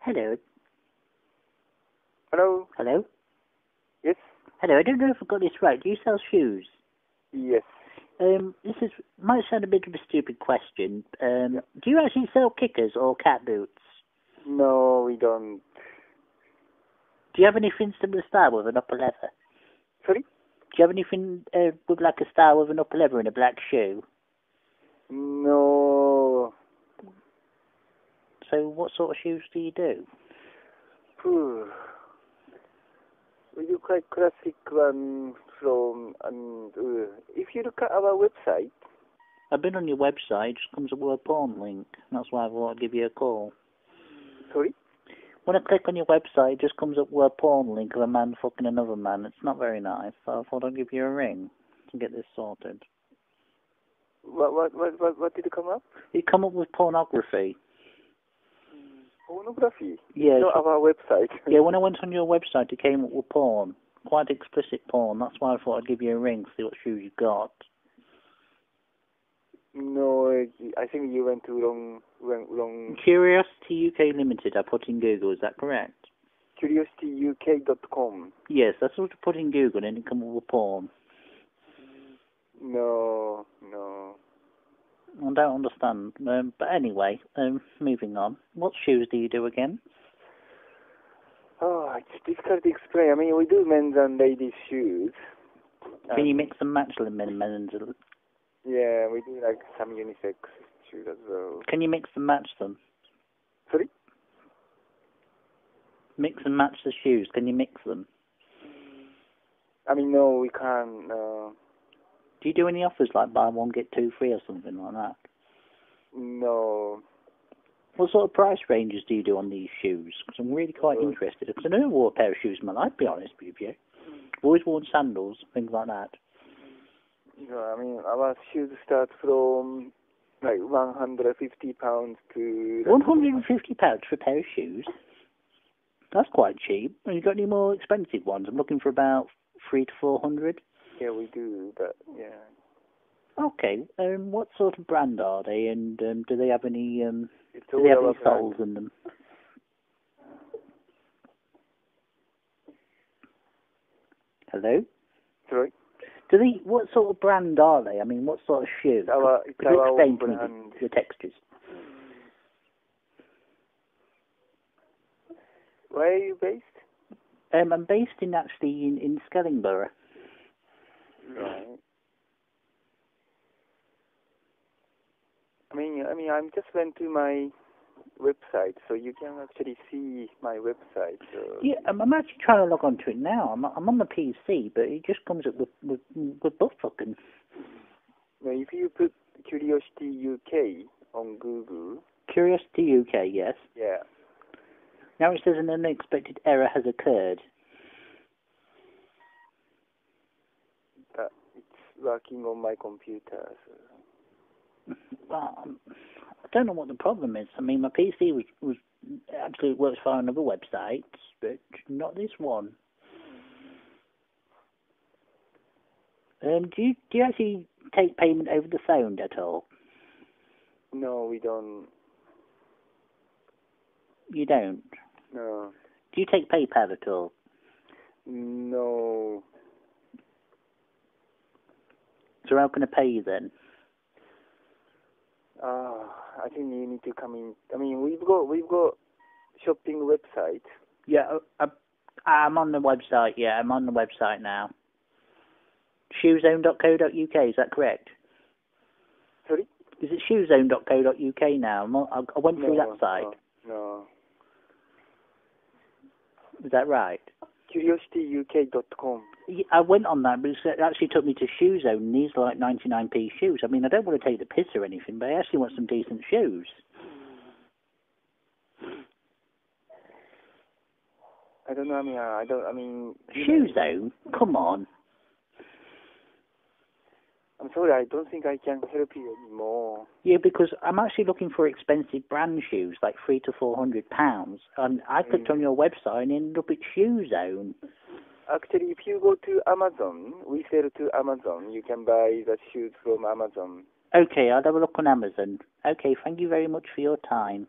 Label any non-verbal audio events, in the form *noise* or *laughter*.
Hello. Hello? Hello? Yes? Hello, I don't know if I got this right. Do you sell shoes? Yes. Um, this is might sound a bit of a stupid question. Um, Yeah. do you actually sell kickers or cat boots? No, we don't. Do you have anything similar style with an upper leather? Sorry? Do you have anything uh, with like a style with an upper leather and a black shoe? No. So what sort of shoes do you do? Phew. We do quite classic one from, and uh, if you look at our website, I've been on your website. Just comes up with a porn link. That's why I thought I'd give you a call. sorry? When I click on your website, it just comes up with a porn link of a man fucking another man. It's not very nice. So I thought I'd give you a ring to get this sorted. What, what, what, what, what did it come up? It come up with pornography. Pornography? Yeah, No, so- our website. *laughs* yeah. When I went on your website, it came up with porn, quite explicit porn. That's why I thought I'd give you a ring, to see what shoes you got. No, I think you went to wrong, wrong, wrong Curiosity UK Limited. I put in Google. Is that correct? curiosityuk.com. Yes, that's what I put in Google, and it came up with porn. No, no. I don't understand. Um, but anyway, um, moving on. What shoes do you do again? Oh, it's difficult to explain. I mean, we do men's and ladies' shoes. Can you Um, mix and match them in men and Yeah, we do like some unisex shoes as well. Can you mix and match them? Sorry? Mix and match the shoes. Can you mix them? I mean, no, we can't. Uh, Do you do any offers like buy one get two free or something like that? No. What sort of price ranges do you do on these shoes? Because I'm really quite Uh, interested. Because I never wore a pair of shoes in my life. To be honest with you, I've always worn sandals, things like that. No, I mean, our shoes start from like 150 pounds to. One hundred and fifty pounds for a pair of shoes. That's quite cheap. Have you got any more expensive ones? I'm looking for about three to four hundred. Yeah, we do, but yeah. Okay. Um, what sort of brand are they, and um, do they have any um, do they have any soles in them? Hello. Sorry? Do they? What sort of brand are they? I mean, what sort of shoe? It's our, Could you explain to me the, the textures? Where are you based? Um, I'm based in actually in, in Skellingborough. Right. I mean, I mean, I'm just went to my website, so you can actually see my website. So Yeah, I'm, I'm actually trying to log on to it now. I'm I'm on the PC, but it just comes up with with, with butt fucking. Now, if you put Curiosity UK on Google, Curiosity UK, yes. yeah, Now it says an unexpected error has occurred. but it's working on my computer. So. Well, um, I don't know what the problem is. I mean, my PC was was actually works fine on other websites, but not this one. Um, do you do you actually take payment over the phone at all? No, we don't. You don't. No, Do you take PayPal at all? no. So how can I pay you then? Ah, I think you need to come in. I mean, we've got we've got shopping website. Yeah, I, I, I'm on the website. Yeah, I'm on the website now. Shoezone.co.uk, is that correct? Sorry. Is it shoezone.co.uk now? I'm on, I, went through no, that site. No. Is that right? no. CuriosityUK.com. I went on that, but it actually took me to Shoe Zone, and these are like 99p shoes. I mean, I don't want to take the piss or anything, but I actually want some decent shoes. I don't know. I mean, I don't. I mean, Shoe Zone? Come on. I'm sorry. I don't think I can help you anymore. Yeah, because I'm actually looking for expensive brand shoes, like three to four hundred pounds, and I clicked Mm. on your website and ended up at Shoe Zone. Actually, if you go to Amazon, we sell to Amazon. You can buy the shoes from Amazon. Okay, I'll have a look on Amazon. Okay, thank you very much for your time.